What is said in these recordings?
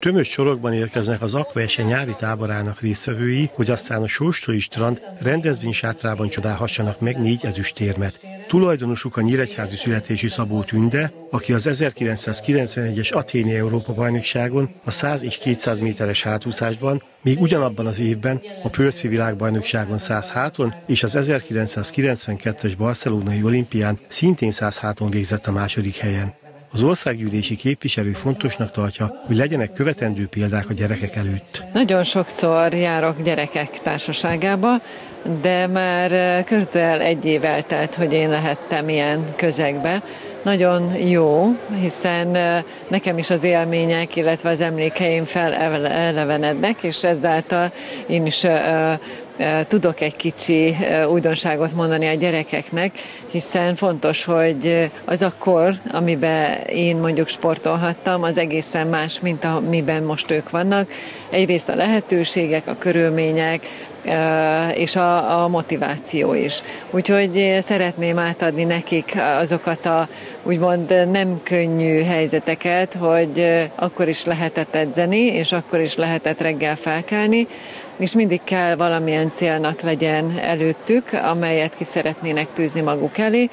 Tömös sorokban érkeznek az Akvese nyári táborának résztvevői, hogy aztán a Sóstói strand rendezvénysátrában csodálhassanak meg négy ezüstérmet. Tulajdonosuk a nyíregyházi születési Szabó Tünde, aki az 1991-es Athéni Európa bajnokságon a 100 és 200 méteres hátúszásban, még ugyanabban az évben a Pörci világbajnokságon 100 háton és az 1992-es barcelonai olimpián szintén 100 háton végzett a második helyen. Az országgyűlési képviselő fontosnak tartja, hogy legyenek követendő példák a gyerekek előtt. Nagyon sokszor járok gyerekek társaságába, de már közel egy év eltelt, hogy én lehettem ilyen közegbe. Nagyon jó, hiszen nekem is az élmények, illetve az emlékeim felelevenednek, és ezáltal én is tudok egy kicsi újdonságot mondani a gyerekeknek, hiszen fontos, hogy az a kor, amiben én mondjuk sportolhattam, az egészen más, mint amiben most ők vannak. Egyrészt a lehetőségek, a körülmények, és a, a motiváció is. Úgyhogy szeretném átadni nekik azokat a úgymond nem könnyű helyzeteket, hogy akkor is lehetett edzeni, és akkor is lehetett reggel felkelni, és mindig kell valamilyen célnak legyen előttük, amelyet ki szeretnének tűzni maguk elé,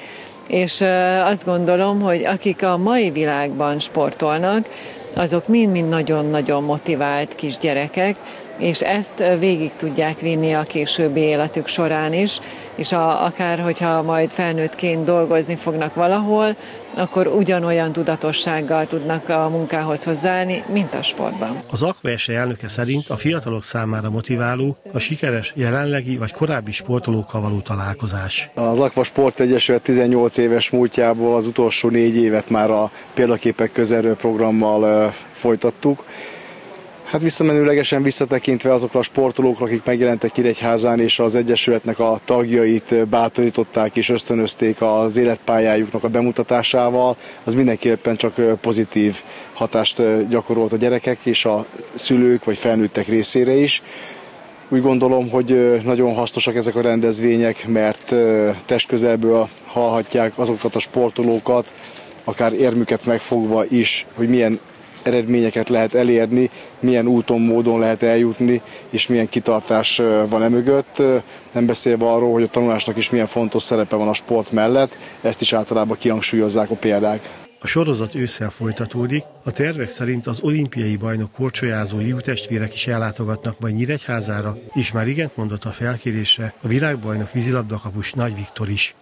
és azt gondolom, hogy akik a mai világban sportolnak, azok mind-mind nagyon-nagyon motivált kisgyerekek, és ezt végig tudják vinni a későbbi életük során is, és a, akár hogyha majd felnőttként dolgozni fognak valahol, akkor ugyanolyan tudatossággal tudnak a munkához hozzáállni, mint a sportban. Az Akverse elnöke szerint a fiatalok számára motiváló a sikeres jelenlegi vagy korábbi sportolókkal való találkozás. Az Akva Sport Egyesület 18 éves múltjából az utolsó négy évet már a példaképek közelről programmal folytattuk. Hát visszamenőlegesen visszatekintve azokra a sportolókra, akik megjelentek Kiregyházán, és az Egyesületnek a tagjait bátorították és ösztönözték az életpályájuknak a bemutatásával, az mindenképpen csak pozitív hatást gyakorolt a gyerekek és a szülők vagy felnőttek részére is. Úgy gondolom, hogy nagyon hasznosak ezek a rendezvények, mert testközelből hallhatják azokat a sportolókat, akár érmüket megfogva is, hogy milyen eredményeket lehet elérni, milyen úton, módon lehet eljutni, és milyen kitartás van mögött. Nem beszélve arról, hogy a tanulásnak is milyen fontos szerepe van a sport mellett, ezt is általában kihangsúlyozzák a példák. A sorozat ősszel folytatódik, a tervek szerint az olimpiai bajnok korcsolyázó Liu testvérek is ellátogatnak majd Nyíregyházára, és már igent mondott a felkérésre a világbajnok vízilabdakapus Nagy Viktor is.